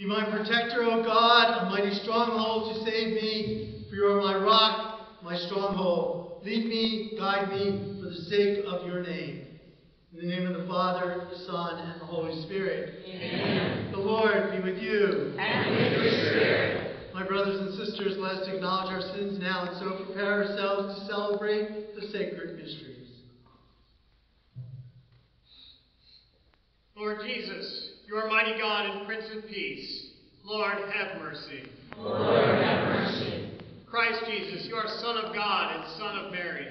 Be my protector, O God, a mighty stronghold to save me, for you are my rock, my stronghold. Lead me, guide me, for the sake of your name. In the name of the Father, the Son, and the Holy Spirit. Amen. The Lord be with you. And with your spirit. My brothers and sisters, let us acknowledge our sins now and so prepare ourselves to celebrate the sacred mysteries. Lord Jesus, you are mighty God and Prince of Peace. Lord, have mercy. Lord, have mercy. Christ Jesus, you are Son of God and Son of Mary.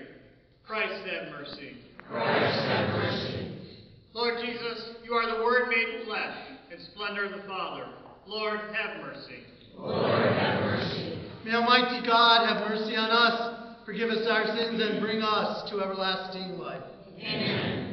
Christ, have mercy. Christ, have mercy. Lord Jesus, you are the Word made flesh and splendor of the Father. Lord, have mercy. Lord, have mercy. May Almighty God have mercy on us, forgive us our sins, and bring us to everlasting life. Amen.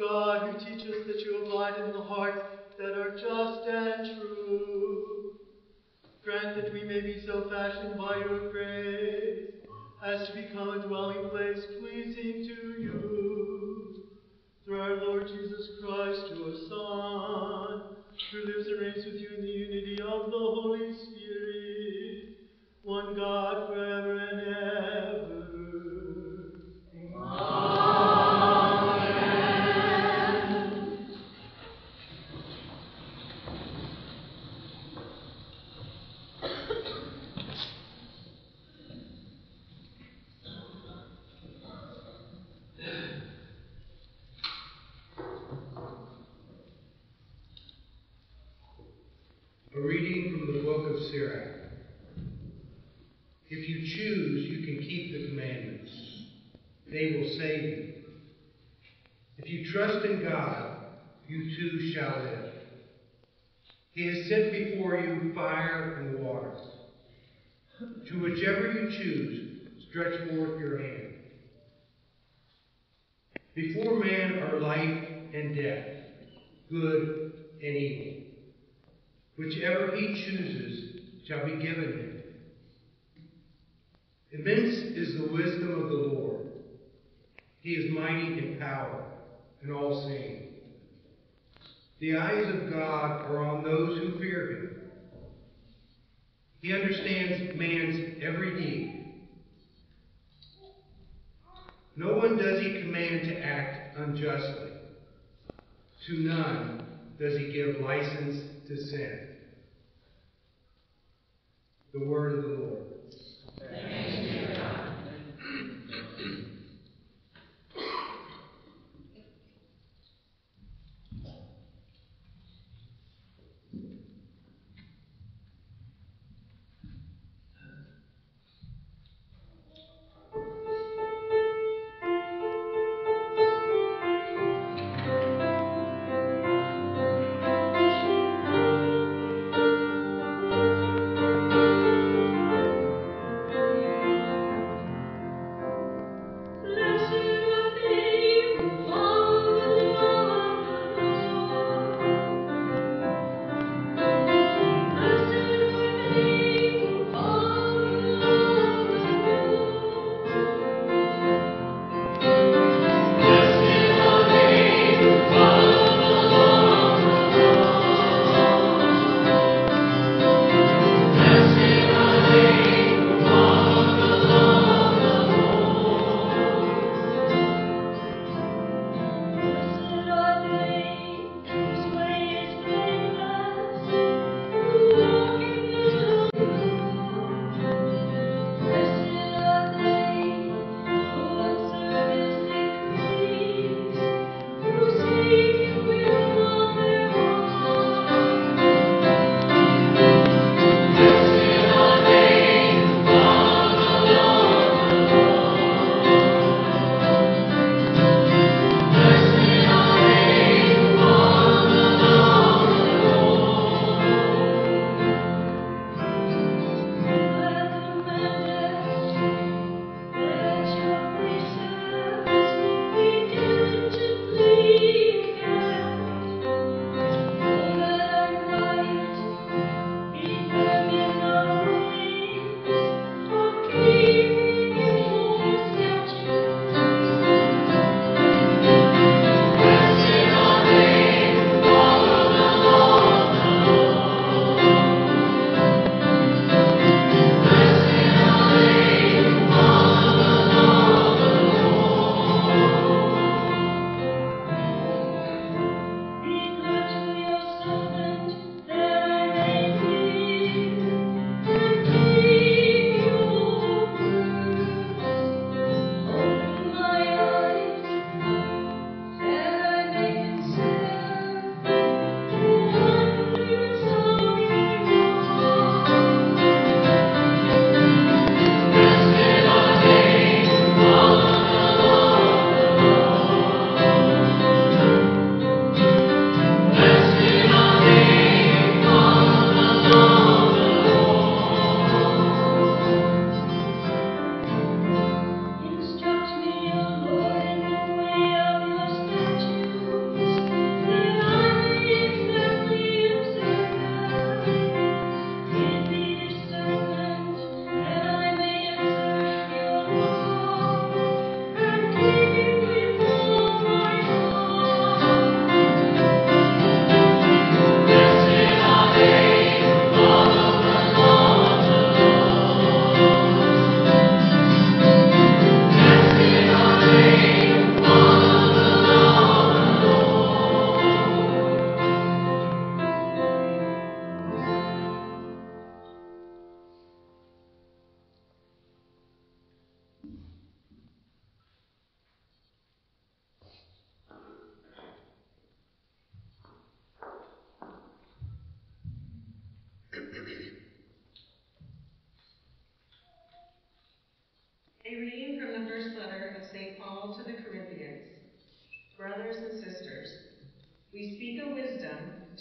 God, who teach us that you abide in the hearts that are just and true, grant that we may be so fashioned by your grace as to become a dwelling place pleasing to you. Through our Lord Jesus Christ, your Son, who lives and reigns with you in the unity of the Holy Spirit, one God If you choose, you can keep the commandments. They will save you. If you trust in God, you too shall live. He has set before you fire and water. To whichever you choose, stretch forth your hand. Before man are life and death, good and evil. Whichever he chooses shall be given him. Immense is the wisdom of the Lord. He is mighty in power and all seeing. The eyes of God are on those who fear him. He understands man's every deed. No one does he command to act unjustly. To none does he give license to sin. The word of the Lord.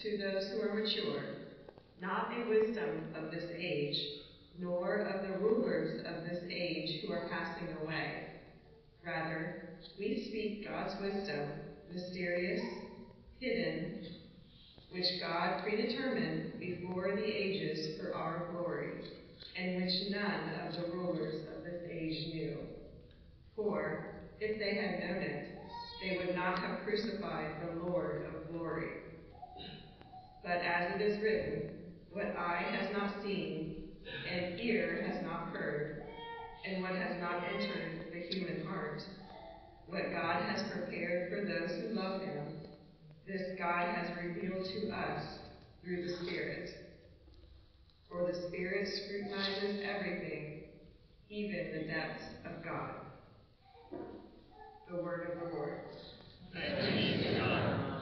To those who are mature, not a wisdom of this age, nor of the rulers of this age who are passing away. Rather, we speak God's wisdom, mysterious, hidden, which God predetermined before the ages for our glory, and which none of the rulers of this age knew. For, if they had known it, they would not have crucified the Lord of glory. But as it is written, what eye has not seen, and ear has not heard, and what has not entered the human heart, what God has prepared for those who love him, this God has revealed to us through the Spirit. For the Spirit scrutinizes everything, even the depths of God. The word of the Lord. Thanks be to God.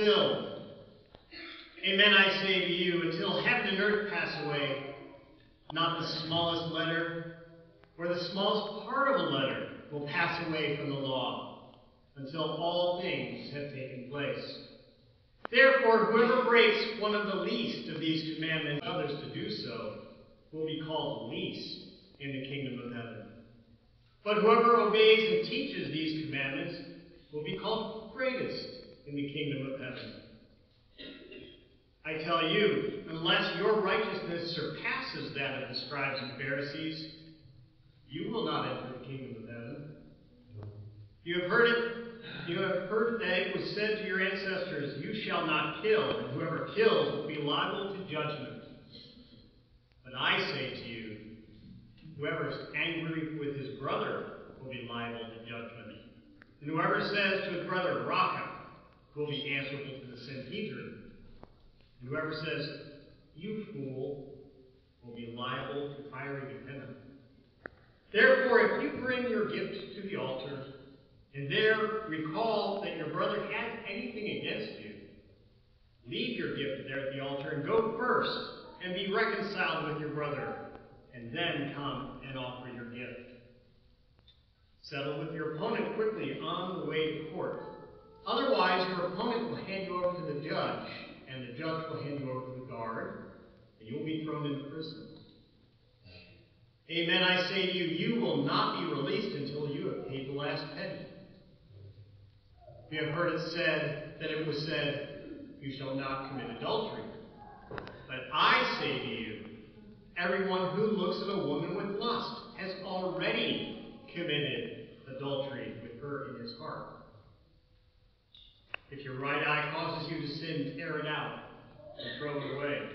But to fulfill. Amen, I say to you, until heaven and earth pass away, not the smallest letter or the smallest part of a letter will pass away from the law until all things have taken place. Therefore, whoever breaks one of the least of these commandments, others to do so, will be called least in the kingdom of heaven. But whoever obeys and teaches these commandments will be called greatest in the kingdom of heaven. I tell you, unless your righteousness surpasses that of the scribes and Pharisees, you will not enter the kingdom of heaven. You have heard it. You have heard that it was said to your ancestors, "You shall not kill, and whoever kills will be liable to judgment." But I say to you, whoever is angry with his brother will be liable to judgment. And whoever says to his brother, "Raqa," will be answerable to the Sanhedrin. And whoever says, "You fool," will be liable to fiery Gehenna. Therefore, if you bring your gift to the altar, and there recall that your brother has anything against you, leave your gift there at the altar and go first and be reconciled with your brother, and then come and offer your gift. Settle with your opponent quickly on the way to court. Otherwise, your opponent will hand you over to the judge, and the judge will hand you over to the guard, and you will be thrown into prison. Amen, I say to you, you will not be released until you have paid the last penny. We have heard it said that it was said, You shall not commit adultery. But I say to you, everyone who looks at a woman with lust has already committed adultery with her in his heart. If your right eye causes you to sin, tear it out and throw it away.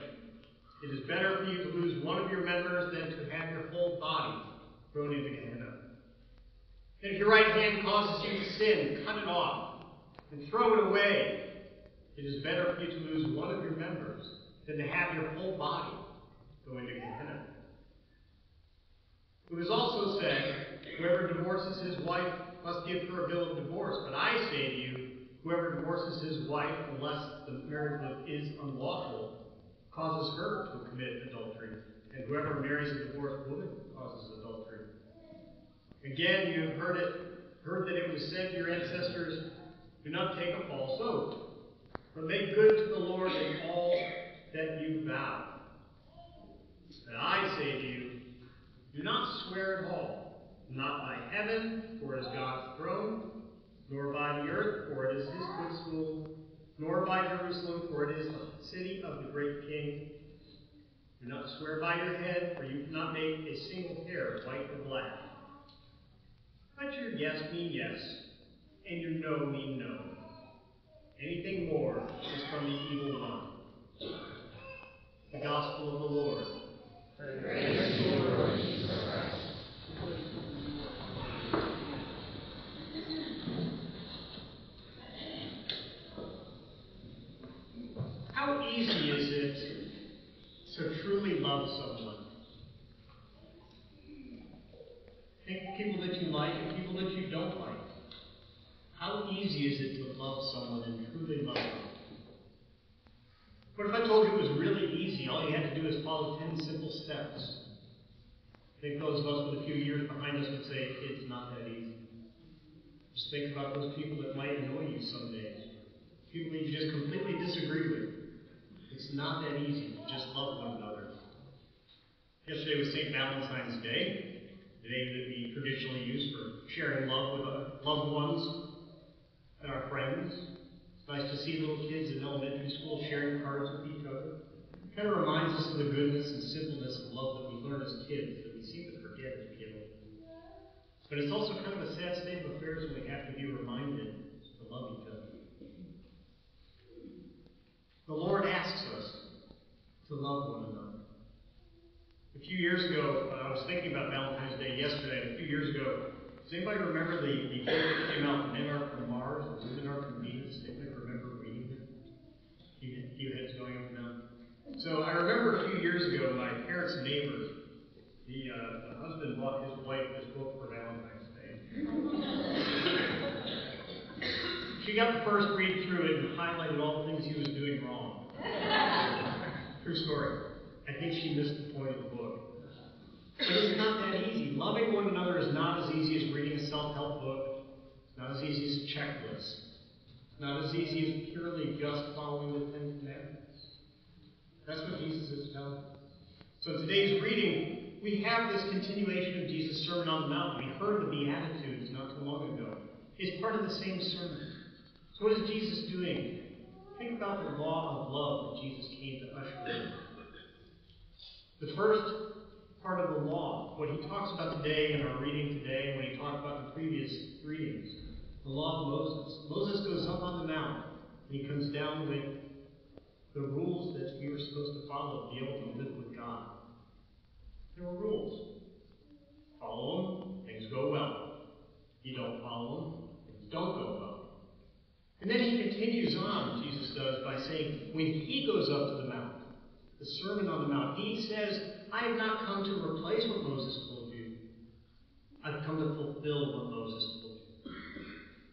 It is better for you to lose one of your members than to have your whole body thrown into Gehenna. And if your right hand causes you to sin, cut it off and throw it away. It is better for you to lose one of your members than to have your whole body go into Gehenna. It was also said, Whoever divorces his wife must give her a bill of divorce. But I say to you, whoever divorces his wife unless the marriage is unlawful causes her to commit adultery. And whoever marries a divorced woman causes adultery. Again, you have heard it, heard that it was said to your ancestors, Do not take a false oath, but make good to the Lord in all that you vow. And I say to you, do not swear at all, not by heaven, for is God's throne, nor by the earth, for it is his footstool, nor by Jerusalem, for it is the city of the great king. Do not swear by your head, for you cannot make a single hair white or black. Let your yes mean yes, and your no mean no. Anything more is from the evil one. The Gospel of the Lord. Praise to you, Lord Jesus Christ. How easy is it to truly love someone? Think people that you like and people that you don't like. How easy is it to love someone and truly love them? What if I told you it was really easy? All you had to do is follow 10 simple steps. I think those of us with a few years behind us would say, it's not that easy. Just think about those people that might annoy you some days. People that you just completely disagree with. It's not that easy to just love one another. Yesterday was St. Valentine's Day, the day that we traditionally use for sharing love with our loved ones and our friends. It's nice to see little kids in elementary school sharing cards with each other. It kind of reminds us of the goodness and simpleness of love that we learn as kids that we seem to forget as we get older. But it's also kind of a sad state of affairs when we have to be reminded to love each other. The Lord asks us to love one another. A few years ago, uh, I was thinking about Valentine's Day yesterday. A few years ago, does anybody remember the, the book that came out, Men Are From Mars, Women Are From Venus? Anybody remember reading? A few, few heads going up down. So I remember a few years ago, my parents' neighbors, the, uh, the husband bought his wife this book for Valentine's Day. She got the first read through it and highlighted all the things he was doing wrong. True story. I think she missed the point of the book. It's not that easy. Loving one another is not as easy as reading a self help book. It's not as easy as a checklist. It's not as easy as purely just following the Ten Commandments. That's what Jesus is telling us. So today's reading, we have this continuation of Jesus' Sermon on the Mount. We heard the Beatitudes not too long ago. It's part of the same sermon. So what is Jesus doing? Think about the law of love that Jesus came to usher in. The first part of the law, what he talks about today in our reading today, and what he talked about in the previous readings, the law of Moses. Moses goes up on the mount, and he comes down with the rules that we were supposed to follow to be able to live with God. There were rules. Follow them, things go well. You don't follow them, things don't go well. And then he continues on, Jesus does, by saying, when he goes up to the mount, the Sermon on the Mount, he says, I have not come to replace what Moses told you. I've come to fulfill what Moses told you.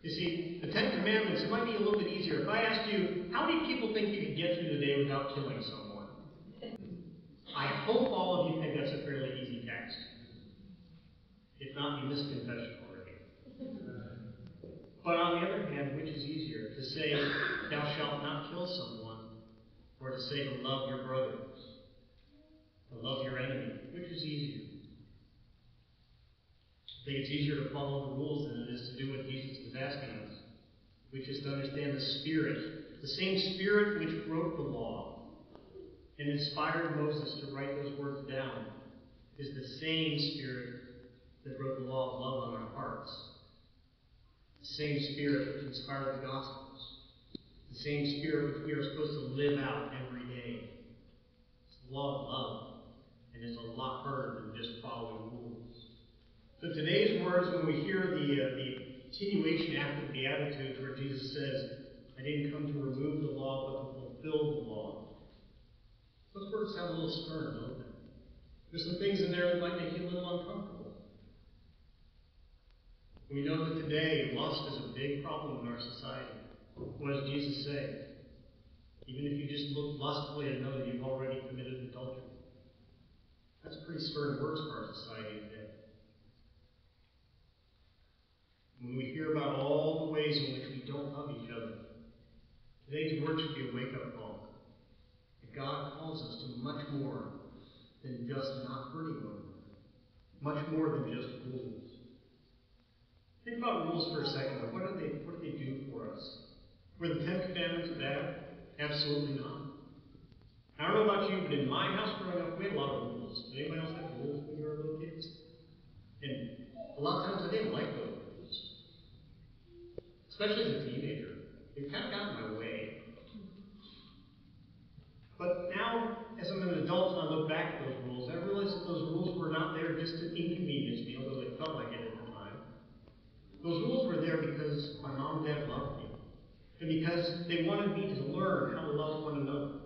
You see, the Ten Commandments, it might be a little bit easier. If I asked you, how many people think you could get through the day without killing someone? I hope all of you think that's a fairly easy task. If not, you missed confession already. But on the other hand, which is easier? To say, thou shalt not kill someone, or to say love your brothers, to love your enemy? Which is easier? I think it's easier to follow the rules than it is to do what Jesus is asking us, which is to understand the Spirit. The same Spirit which wrote the law and inspired Moses to write those words down is the same Spirit that wrote the law of love on our hearts. The same Spirit which inspired the Gospels. The same Spirit which we are supposed to live out every day. It's the law of love, it's a lot harder than just following rules. So today's words, when we hear the, uh, the continuation after the Beatitudes, where Jesus says, I didn't come to remove the law, but to fulfill the law. Those words sound a little stern, don't they? There's some things in there that might make you a little uncomfortable. We know that today lust is a big problem in our society. What does Jesus say? Even if you just look lustfully at another, you've already committed adultery. That's pretty stern words for our society today. When we hear about all the ways in which we don't love each other, today's word should be a wake up call. That God calls us to much more than just not hurting one another, much more than just rules. Think about rules for a second. What do they what do they do for us? Were the Ten Commandments bad? Absolutely not. I don't know about you, but in my house growing up, we had a lot of rules. Did anybody else have rules when you were little kids? And a lot of times I didn't like those rules. Especially as a teenager. They kind of got in my way. But now, as I'm an adult and I look back at those rules, I realize that those rules were not there just to inconvenience me, although they felt like it at the time. Those rules were there because my mom and dad loved me. And because they wanted me to learn how to love one another.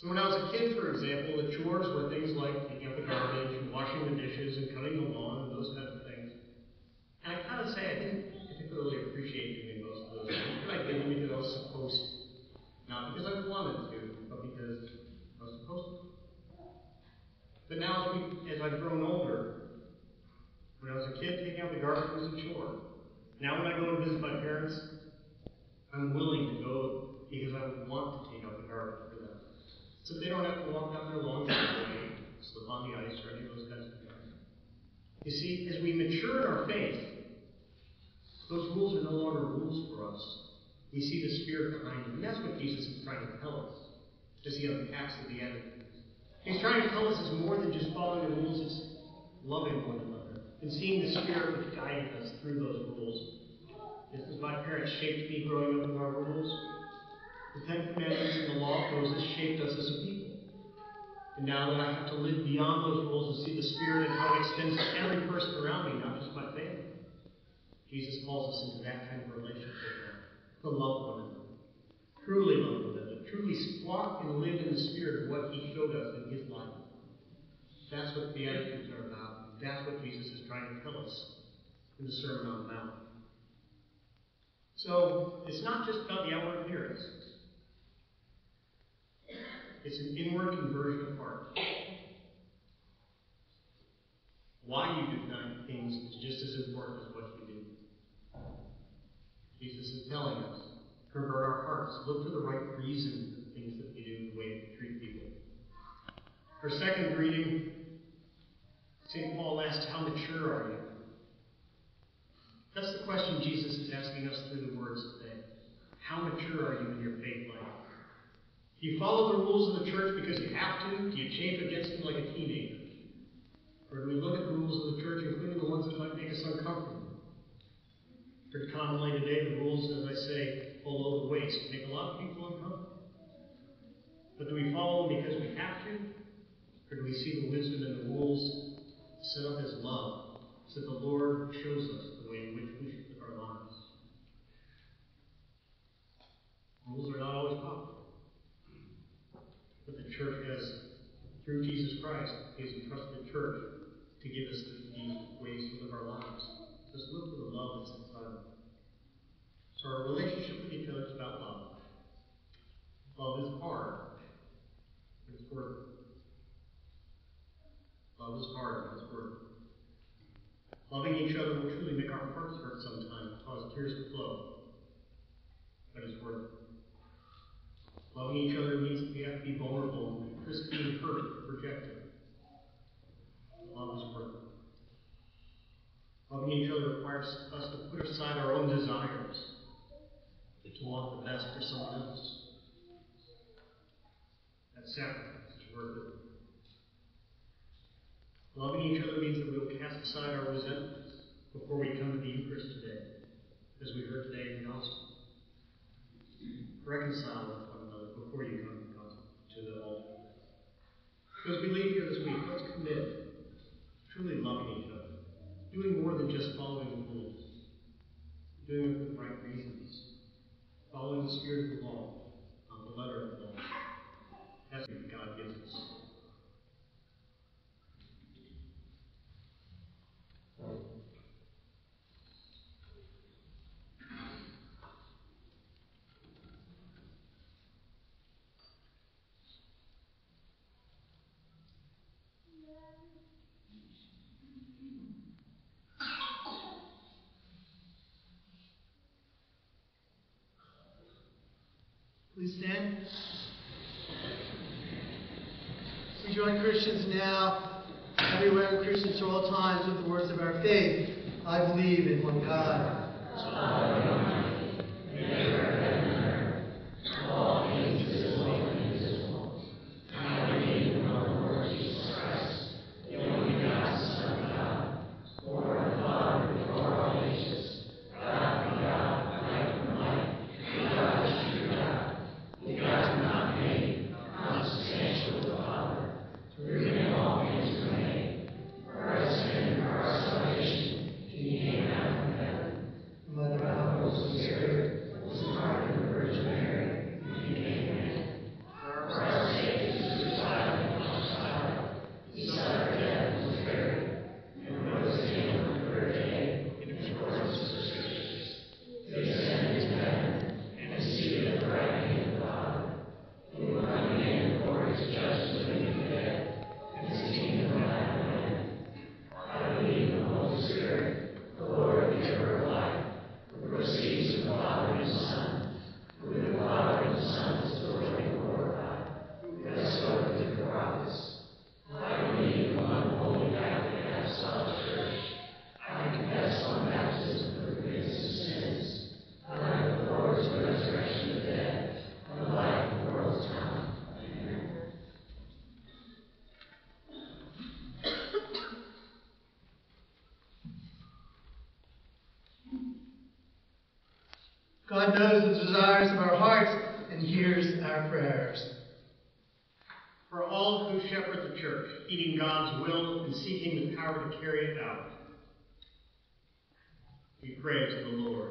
So when I was a kid, for example, the chores were things like taking out the garbage and washing the dishes and cutting the lawn and those kinds of things. And I kind of say I didn't particularly appreciate doing most of those things, I did them because I was supposed to. Not because I wanted to, but because I was supposed to. But now as, we, as I've grown older, when I was a kid, taking out the garbage was a chore. Now when I go to visit my parents, I'm willing to go because I want to take out the garbage. So they don't have to walk down their lawn driveway, slip on the ice, or any of those kinds of things. You see, as we mature in our faith, those rules are no longer rules for us. We see the Spirit behind them. And that's what Jesus is trying to tell us as he unpacks the Beatitudes. He's trying to tell us it's more than just following the rules, it's loving one another and seeing the Spirit which guided us through those rules. Just as my parents shaped me growing up with our rules, the Ten Commandments and the law of Moses shaped us as a people. And now that I have to live beyond those rules and see the Spirit and how it extends to every person around me, not just my family, Jesus calls us into that kind of relationship. To love one another. Truly love one another. Truly walk and live in the Spirit of what He showed us in His life. That's what the Beatitudes are about. That's what Jesus is trying to tell us in the Sermon on the Mount. So, it's not just about the outward appearance. It's an inward conversion of heart. Why you do things is just as important as what you do. Jesus is telling us, convert our hearts. Look for the right reason for the things that we do, and the way we treat people. Our second greeting, St. Paul asks, How mature are you? That's the question Jesus is asking us through the words today. How mature are you in your faith life? Do you follow the rules of the church because you have to? Do you chafe against them like a teenager? Or do we look at the rules of the church, including the ones that might make us uncomfortable? Pretty commonly today, the rules, as I say, below the waist make a lot of people uncomfortable. But do we follow them because we have to? Or do we see the wisdom in the rules set up as love, so that the Lord shows us the way in which we should live our lives? Rules are not always popular. Church has, through Jesus Christ, his entrusted church to give us these ways to live our lives. Just look for the love that's inside of. So our relationship with each other is about love. Love is hard, but it's worth it. Love is hard, but it's worth it. Loving each other will truly make our hearts hurt sometimes, cause tears to flow, but it's worth it. Loving each other means that we have to be vulnerable, risk being hurt, rejected. Love is worth it. Loving each other requires us to put aside our own desires to want the best for someone else. That sacrifice is worth it. Loving each other means that we will cast aside our resentments before we come to the Eucharist today, as we heard today in the Gospel. Reconcile before you come to the altar. As we leave here this week, let's commit truly loving each other. doing more than just following the rules, doing it for the right reasons, following the spirit of the law, not the letter of the law. What God gives us. Please stand. We join Christians now, everywhere Christians for all times, with the words of our faith. I believe in one God. Mother of the Holy Spirit, was incarnate in the Virgin Mary. Amen. God knows the desires of our hearts and hears our prayers. For all who shepherd the church, heeding God's will and seeking the power to carry it out, we pray to the Lord.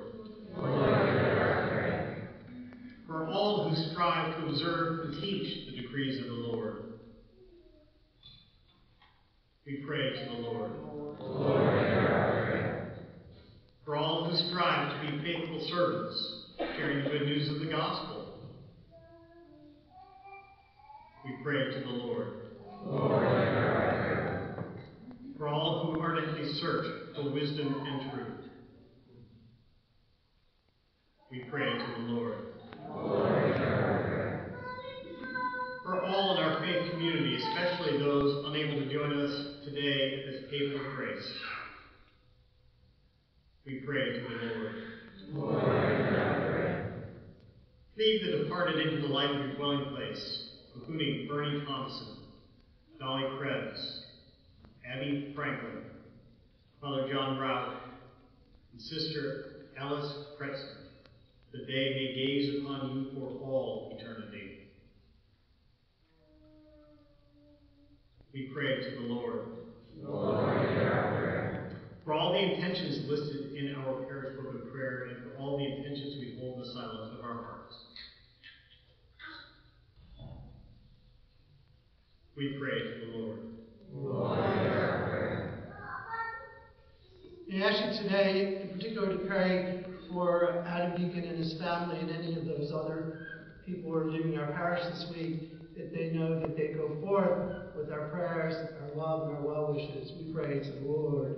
For all who strive to observe and teach the decrees of the Lord, we pray to the Lord. For all who strive to be faithful servants, sharing the good news of the gospel, we pray to the Lord. For all who ardently search for wisdom and truth, we pray to the Lord. For all in our faith community, especially those unable to join us today at this table of grace, we pray to the Lord. Lead the departed into the light of your dwelling place, including Bernie Thompson, Dolly Krebs, Abby Franklin, Father John Rout, and Sister Alice Pretzner, that they may gaze upon you for all eternity. We pray to the Lord. For all the intentions listed in our parish book of prayer and for all the intentions we hold in the silence of our hearts, we pray to the Lord. We ask you today, in particular, to pray for Adam Beacon and his family and any of those other people who are leaving our parish this week, that they know that they go forth with our prayers, our love, and our well wishes. We pray to the Lord.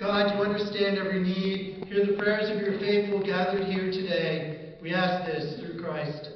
God, you understand every need. Hear the prayers of your faithful gathered here today. We ask this through Christ